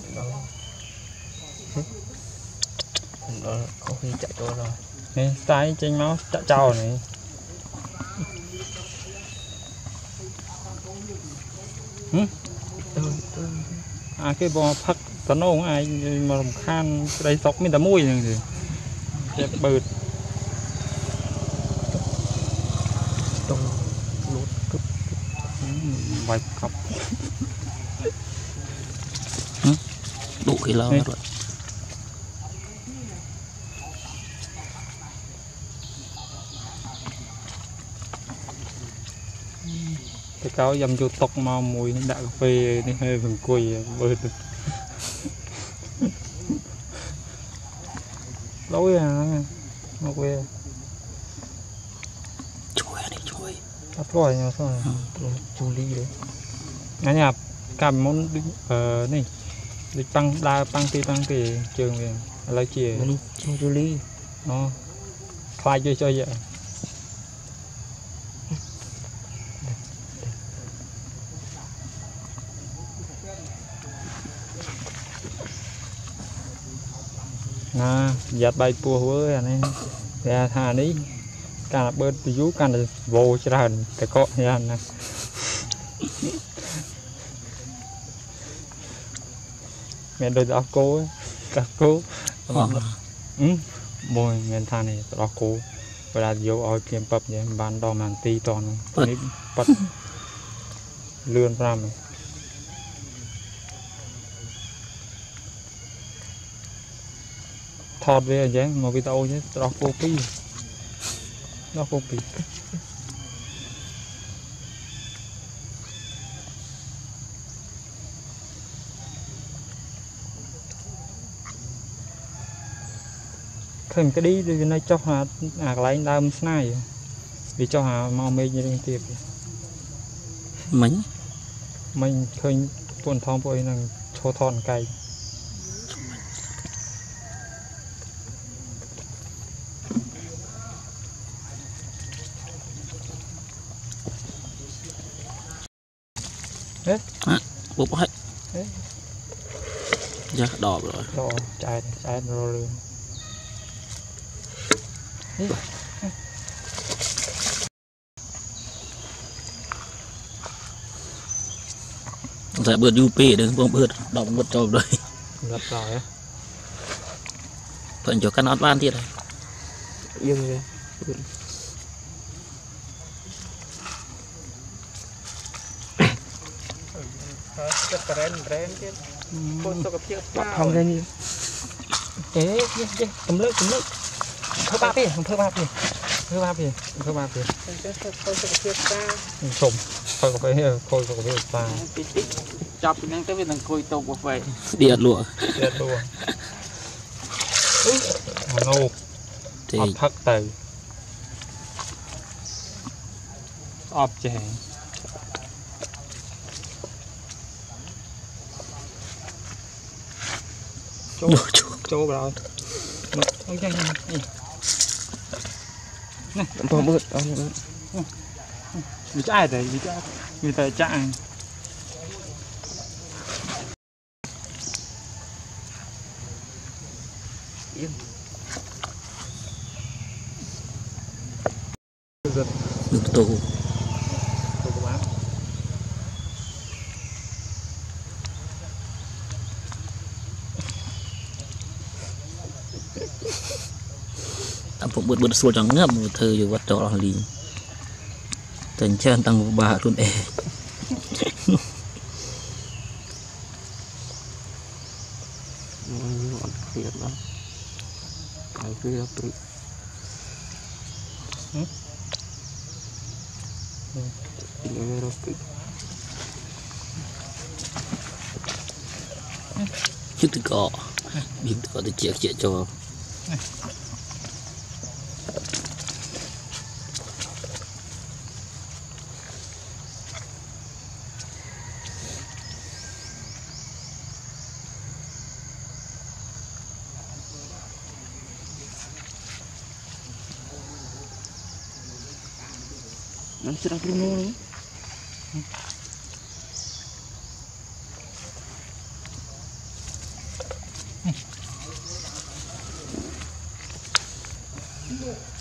លដល់ដល់កូវីចាក់ចូលដល់នេះស្ទាយចេញមកចាក់ចោលនេះហឹមអាគេបងផឹកសណងឯងមករំខានក្តីសុកមានតែមួយហ្នឹងទេគេបឺតຕົងលូតគឹបវាយកប់ kilo hết eh. rồi cái cáo dâm vô tóc mau mùi đã cà phê đi hơi vườn cùi bơi được lối à nó quê à. chui đi chui cắt rồi nha thôi chui đi đấy nhà nhà cầm món đứng ở này ដូចអឺនេះដូចប៉ាំងដើរប៉ាំងទីប៉ាំងទីជើងវាឥឡូវជា នេះជូលី អូខ្លាចយកចុយយកណាយ៉ាត់បាយពោះវើអានេះគេថានេះការបើកទៅយូរកាន់តែវោច្រើនតែកក់យ៉ាងណា មានដូចដោះគោដោះគោបងមានថានេះដោះគោពេលដែលយកឲ្យខ្ញុំប៉ັບយ៉ាងបានដល់ម៉ានទីតននេះប៉ັດលឿន5ថតវាអញ្ចឹងមកវីដេអូនេះដោះគោ2ដោះគោ2 ឃើញក្តីដូចវានៅចុះអាអាកន្លែងដើមស្នាយវាចុះអាមកមេឃនេះទៀត mình មិញឃើញពួនថងពួកអីហ្នឹងឈរថតអង្កែ bốc hết Ê. dạ đỏ rồi ល្អឆ្អែតឆ្អែតរលឿន แต่เบิดยูปีเด้อบ่เบิดดอกเบิดจบเลยเบิดร้อยเพิ่นจะกันออดบ้านที่ใดยังไงจะแบรนด์แบรนด์ที่คนตกกับเพียบเปล่าทำได้นี่เอ๊ะเอ๊ะกำเลิกกำเลิก ធ្វើបាបទេធ្វើបាបទេធ្វើបាបទេធ្វើបាបទេទៅទៅសុខភាពស្អាតชมខលកាហ្វេខលកាហ្វេស្តាតិចតិចចាប់ពីហ្នឹងទៅវានឹងអង្គុយតោកកាហ្វេ điện lụa ទៀតដួអានោះ thì អត់ផឹកទៅអប់ចេះចូល đồ chú ចូលបើដល់មកអញ្ចឹងនេះ bỏ bớt đó nhá bớt vì chạy đấy vì chạy vì tại chạy yên được tù Thank you. តទេវាឆ្អែតវាតែចាក់អញទៅទៅ được tù ទៅបាន tạm phục bớt bớt xuôi chẳng ngấp một thơ rồi vắt cho lì tình chân tăng bà luôn ê អត់ឃ្លៀតដល់ហើយគឺព្រឹកពីលើរកព្រឹក chứ từ cọ biết từ cọ từ chiếc chiếc cho នឹ non si apre nulla No.